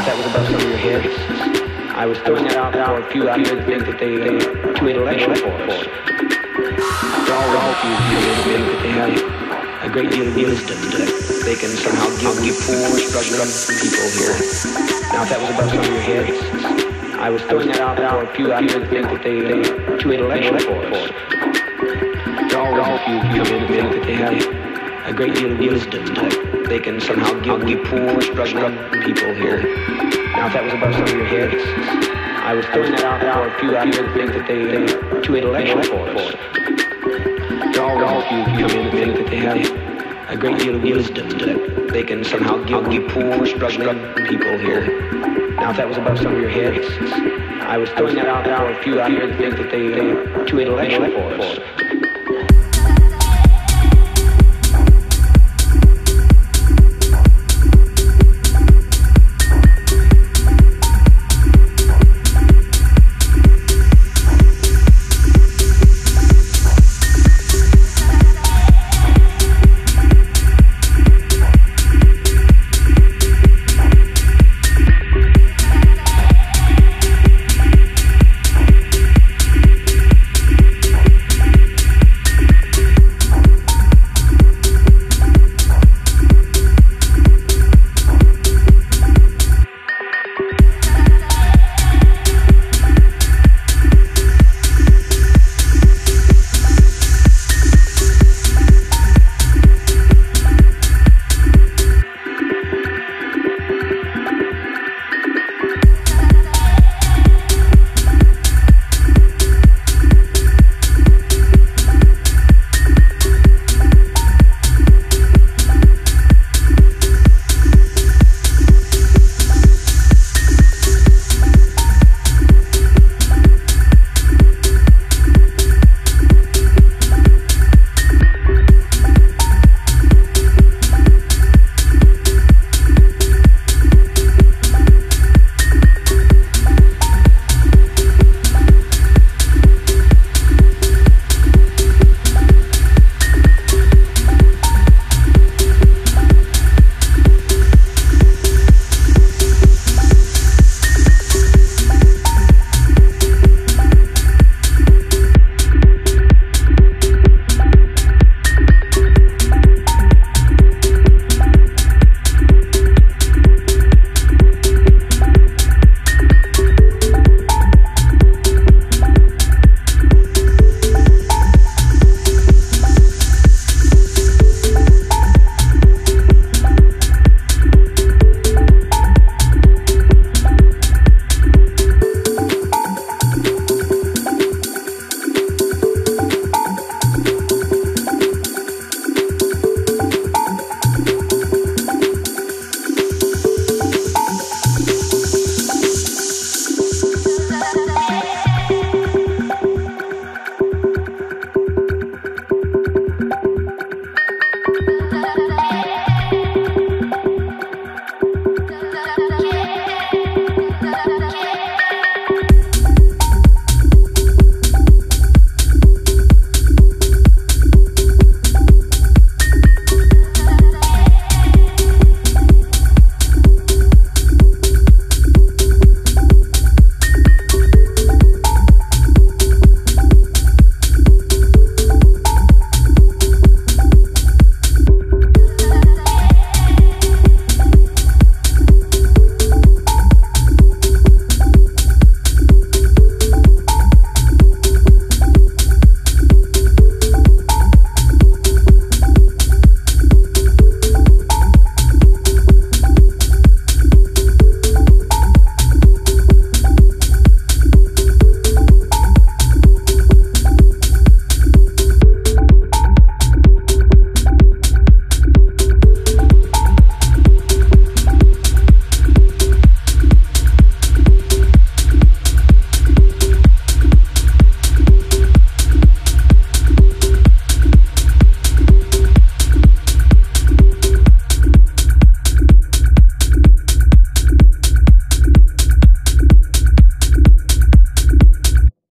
thought that was above some of your head. I was throwing that out for a few out there to think that they were too intellectual for us. After all, all few people think that they have a great deal of wisdom that they can somehow give to poor, struggling people here. Now, if that was above some of your head, I was throwing that out for a few out there to think that they were too intellectual for us. After all, all few people think that they have a great deal of wisdom that they can somehow give, give poor, struggling people here. Now, if that was above some of your heads, I was throwing that out for a few out here think that they are too intellectual for us. For all the few people that think that they have a great deal of wisdom that they can somehow give, give poor, struggling people here. Now, if that was above some of your heads, I was throwing that out for a few out here think that they are too intellectual for us.